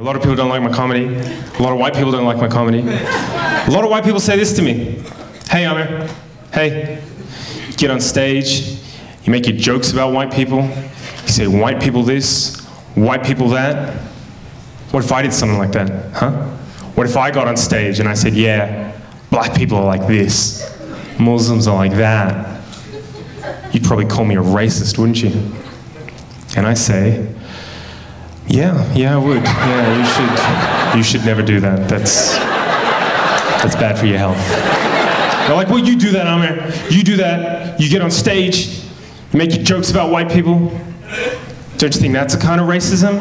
A lot of people don't like my comedy. A lot of white people don't like my comedy. A lot of white people say this to me Hey, Aamer. Hey. Get on stage, you make your jokes about white people, you say white people this, white people that. What if I did something like that? Huh? What if I got on stage and I said, Yeah, black people are like this, Muslims are like that? You'd probably call me a racist, wouldn't you? And I say, yeah, yeah, I would. Yeah, you should. You should never do that. That's that's bad for your health. They're like, well, you do that, Aamer. You do that. You get on stage. You make jokes about white people. Don't you think that's a kind of racism?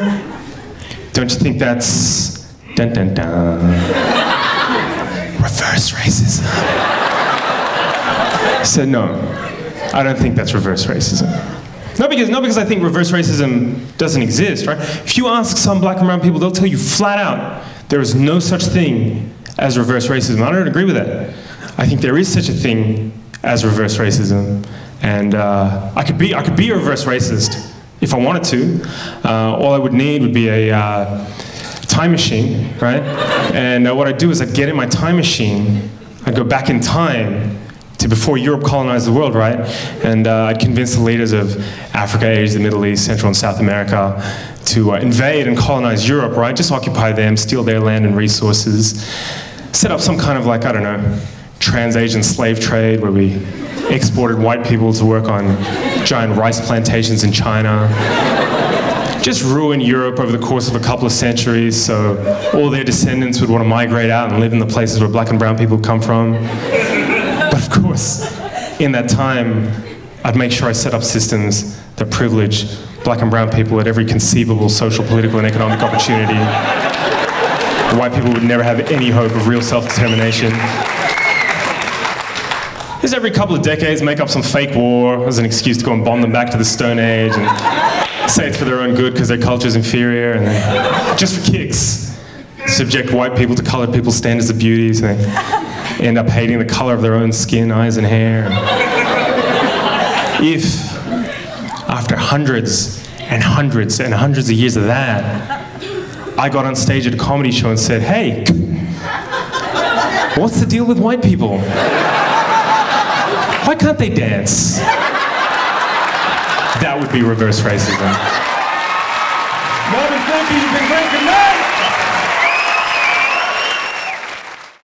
Don't you think that's dun dun dun reverse racism? I said no. I don't think that's reverse racism. Not because, not because I think reverse racism doesn't exist, right? If you ask some black and brown people, they'll tell you flat out there is no such thing as reverse racism. I don't agree with that. I think there is such a thing as reverse racism, and uh, I could be I could be a reverse racist if I wanted to. Uh, all I would need would be a uh, time machine, right? And uh, what I'd do is I'd get in my time machine, I'd go back in time to before Europe colonized the world, right? And uh, I'd convince the leaders of Africa, Asia, the Middle East, Central and South America to uh, invade and colonize Europe, right? Just occupy them, steal their land and resources, set up some kind of like, I don't know, trans-Asian slave trade where we exported white people to work on giant rice plantations in China. Just ruin Europe over the course of a couple of centuries so all their descendants would want to migrate out and live in the places where black and brown people come from. In that time, I'd make sure I set up systems that privilege black and brown people at every conceivable social, political, and economic opportunity. White people would never have any hope of real self-determination. Just every couple of decades, make up some fake war as an excuse to go and bomb them back to the Stone Age and say it's for their own good because their culture's inferior, and just for kicks, subject white people to colored people's standards of beauty, so end up hating the color of their own skin, eyes, and hair. If, after hundreds and hundreds and hundreds of years of that, I got on stage at a comedy show and said, hey, what's the deal with white people? Why can't they dance? That would be reverse racism. Melbourne, thank you. You've been great.